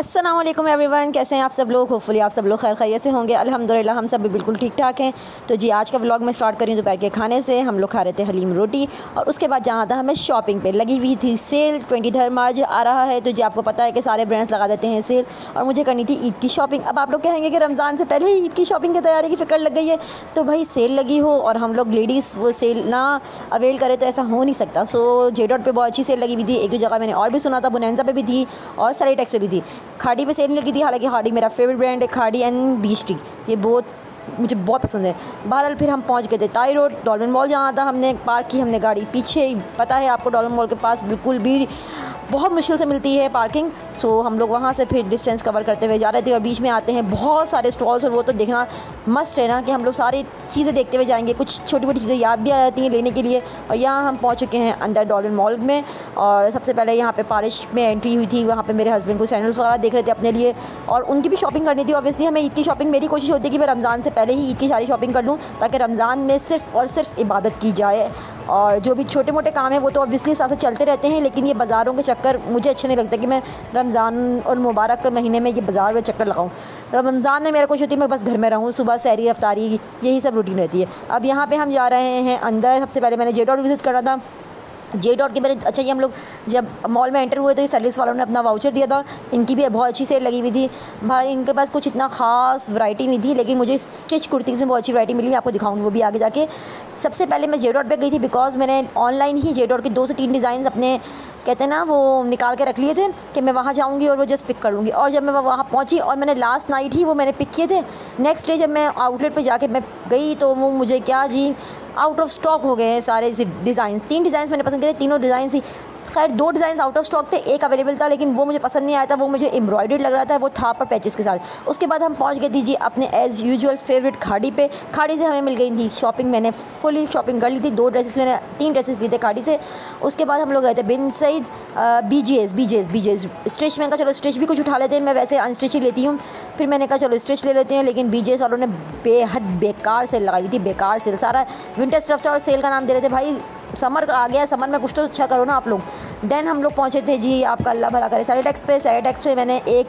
Aslam everyone कैसे हैं आप सब लोग? होपफुली आप सब लोग खैर खैरियत से होंगे। अल्हम्दुलिल्लाह, हम सब भी बिल्कुल ठीक ठाक हैं। तो जी, आज का व्लॉग मैं स्टार्ट करी दोपहर के खाने से। हम लोग खा रहे थे हलीम रोटी और उसके बाद जहाँ था, हमें शॉपिंग पे लगी हुई थी सेल ट्वेंटी थर्ड मार्च आ रहा है। तो जी, आपको पता है कि सारे ब्रांड्स लगा देते हैं सेल और मुझे करनी थी ईद की शॉपिंग अब आप लोग कहेंगे कि रमज़ान से पहले ही ईद की शॉपिंग की तैयारी की फ़िक्र लग गई है। तो भाई सेल लगी हो और हम लोग लेडीज़ वो सेल ना अवेल करें तो ऐसा हो नहीं सकता। सो जे डॉट पर बहुत अच्छी सेल लगी हुई थी। एक दो जगह मैंने और भी सुना था बुनैजा पर भी थी और सलाई टेक्स पे भी थी। खाड़ी पे सेल लगी थी, हालाँकि खाड़ी मेरा फेवरेट ब्रांड है, खाड़ी एंड बीस ये बहुत मुझे बहुत पसंद है। बहरहाल फिर हम पहुँच गए थे ताई रोड, डॉल्फिन मॉल जहाँ था हमने पार्क की, हमने गाड़ी पीछे पता है आपको डॉल्फिन मॉल के पास बिल्कुल भी बहुत मुश्किल से मिलती है पार्किंग सो हम लोग वहाँ से फिर डिस्टेंस कवर करते हुए जा रहे थे और बीच में आते हैं बहुत सारे स्टॉल्स और वो तो देखना मस्ट है ना कि हम लोग सारी चीज़ें देखते हुए जाएँगे, कुछ छोटी मोटी चीज़ें याद भी आ जाती हैं लेने के लिए और यहाँ हम पहुँच चुके हैं अंदर डॉलन मॉल में और सबसे पहले यहाँ पर पारिश में एंट्री हुई थी, वहाँ पर मेरे हस्बैंड को सैंडल्स वगैरह देख रहे थे अपने लिए और उनकी भी शॉपिंग करनी थी ऑब्वियसली हमें इतनी शॉपिंग मेरी कोशिश होती है कि मैं रमज़ान से पहले ही ईद की सारी शॉपिंग कर लूँ ताकि रमज़ान में सिर्फ़ और सिर्फ़ इबादत की जाए। और जो भी छोटे मोटे काम हैं, वो तो ऑब्वियसली साथ चलते रहते हैं, लेकिन ये बाज़ारों के चक्कर मुझे अच्छे नहीं लगता कि मैं रमज़ान और मुबारक के महीने में ये बाज़ार में चक्कर लगाऊँ। रमज़ान में मेरा कुछ होती है मैं बस घर में रहूँ, सुबह सैरी, अफ्तारी, यही सब रूटीन रहती है। अब यहाँ पर हम जा रहे हैं अंदर, सबसे पहले मैंने जेड विज़िट करा था। जे डॉट के मेरे अच्छा ये हम लोग जब मॉल में एंटर हुए तो ये सर्विस वालों ने अपना वाउचर दिया था। इनकी भी बहुत अच्छी सेल लगी हुई थी। भाई, इनके पास कुछ इतना ख़ास वैरायटी नहीं थी, लेकिन मुझे स्टिच कुर्ती से बहुत अच्छी वैरायटी मिली। मैं आपको दिखाऊँगी वो भी आगे जाके। सबसे पहले मैं जे डॉट पर गई थी बिकॉज़ मैंने ऑनलाइन ही जे डॉट के दो से तीन डिज़ाइन अपने, कहते हैं ना, वो निकाल के रख लिए थे कि मैं वहाँ जाऊँगी और वो जस्ट पिक कर लूँगी। और जब मैं वहाँ पहुँची और मैंने लास्ट नाइट ही वो मैंने पिक किए थे नेक्स्ट डे जब मैं आउटलेट पे जाके मैं गई तो वो मुझे क्या जी आउट ऑफ़ स्टॉक हो गए हैं सारे डिज़ाइन तीन डिज़ाइन मैंने पसंद किए तीनों डिज़ाइन ही खैर, दो डिज़ाइन आउट ऑफ़ स्टॉक थे, एक अवेलेबल था, लेकिन वो मुझे पसंद नहीं आया था, वो मुझे एम्ब्रॉयडर्ड लग रहा था, वो था पर पैचेस के साथ। उसके बाद हम पहुँच गए थी जी अपने एज़ यूजल फेवरेट खाड़ी पे। खाड़ी से हमें मिल गई थी शॉपिंग मैंने फुली शॉपिंग कर ली थी। दो ड्रेसेस मैंने, तीन ड्रेसेस दिए थे खाड़ी से। उसके बाद हम लोग गए थे bin Saeed B G S B J S B J S स्ट्रिच मैंने कहा, चलो स्ट्रिच भी कुछ उठा लेते हैं, मैं वैसे अनस्टिच ही लेती हूँ। फिर मैंने कहा, चलो स्ट्रिच ले लेते हैं, लेकिन बी जे एस वालों ने बेहद बेकार सेल लगाई थी, बेकार सेल सारा विंटर स्टफ़ था और सेल का नाम दे रहे थे, भाई समर का आ गया समर में कुछ तो अच्छा करो ना आप लोग। देन हम लोग पहुँचे थे जी आपका अल्लाह भला करे। साइड एक्स पे साइड एक्स पे मैंने एक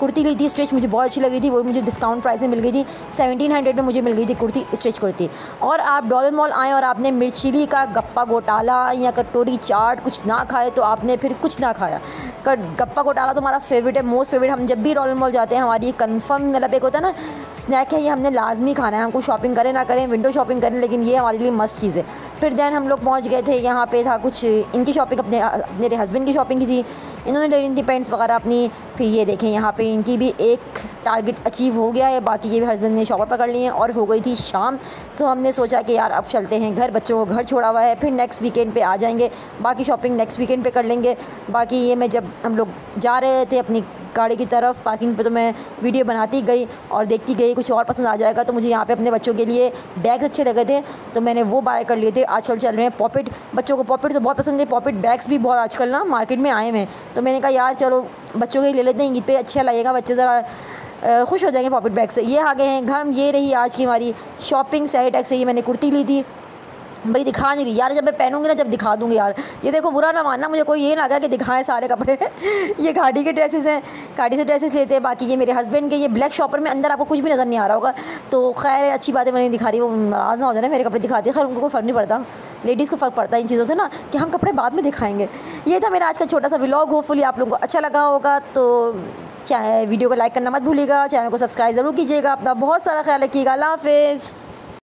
कुर्ती ली थी स्ट्रिच मुझे बहुत अच्छी लग रही थी, वो मुझे डिस्काउंट प्राइस में मिल गई थी। सेवनटीन हंड्रेड में मुझे मिल गई थी कुर्ती स्ट्रिच कुर्ती। और आप डॉलर मॉल आएँ और आपने मिर्चीली का, गप्पा घोटाला या कटोरी चाट कुछ ना खाए तो आपने फिर कुछ ना खाया। कट, गप्पा घोटाला तो हमारा फेवरेट है मोस्ट फेवरेट हम जब भी डॉलर मॉल जाते हैं, हमारी कन्फर्म मतलब एक होता है ना स्नैक है, ये हमने लाजमी खाना है। हमको शॉपिंग करें ना करें विंडो शॉपिंग करें, लेकिन ये हमारे लिए मस्त चीज़ है। फिर दैन हम लोग पहुँच गए थे, यहाँ पे था कुछ, इनकी शॉपिंग अपने मेरे हस्बैंड की शॉपिंग की थी। इन्होंने ले इनकी पेंट्स वगैरह अपनी, फिर ये देखें, यहाँ पे इनकी भी एक टारगेट अचीव हो गया है। बाकी ये भी हस्बैंड ने शॉपर पकड़ लिए हैं और हो गई थी शाम। सो हमने सोचा कि यार, अब चलते हैं घर। बच्चों को घर छोड़ा हुआ है। फिर नेक्स्ट वीकेंड पे आ जाएँगे। बाकी शॉपिंग नेक्स्ट वीकेंड पे कर लेंगे। बाकी ये मैं जब हम लोग जा रहे थे अपनी गाड़ी की तरफ़ पार्किंग पे तो मैं वीडियो बनाती गई और देखती गई, कुछ और पसंद आ जाएगा तो मुझे यहाँ पे अपने बच्चों के लिए बैग्स अच्छे लगे थे तो मैंने वो बाय कर लिए थे। आजकल चल रहे हैं पॉपिट बच्चों को पॉपिट तो बहुत पसंद है पॉपिट बैग्स भी बहुत आजकल ना मार्केट में आए हुए हैं। तो मैंने कहा, यार चलो, बच्चों के ले लेते हैं ईद पे अच्छा लगेगा, बच्चे ज़रा खुश हो जाएँगे पॉपिट बैग से। ये आ गए हैं, घर, ये रही आज की हमारी शॉपिंग साइड से ये मैंने कुर्ती ली थी। भाई दिखा नहीं रही। यार, जब मैं पहनूँगी ना, जब दिखा दूँगी यार। ये देखो, बुरा ना मानना, मुझे कोई ये ना लगा कि दिखाएँ सारे कपड़े। ये गाड़ी के ड्रेसेस हैं। गाड़ी से ड्रेसेस लेते हैं, बाकी ये मेरे हस्बैंड के, ये ब्लैक शॉपर में अंदर आपको कुछ भी नज़र नहीं आ रहा होगा। तो खैर, अच्छी बात है मैंने दिखा रही, वो नाराज़ ना हो जाए मेरे कपड़े दिखाती है। खैर, उनको कोई फ़र्क नहीं पड़ता। लेडीज़ को फ़र्क पड़ता है इन चीज़ों से ना, कि हम कपड़े बाद में दिखाएँगे। ये था मेरा आज का छोटा सा व्लॉग होपफुली आप लोगों को अच्छा लगा होगा। तो चाहे वीडियो को लाइक करना मत भूलिएगा। चैनल को सब्सक्राइब ज़रूर कीजिएगा। अपना बहुत सारा ख्याल रखिएगा। अल्लाह हाफिज़।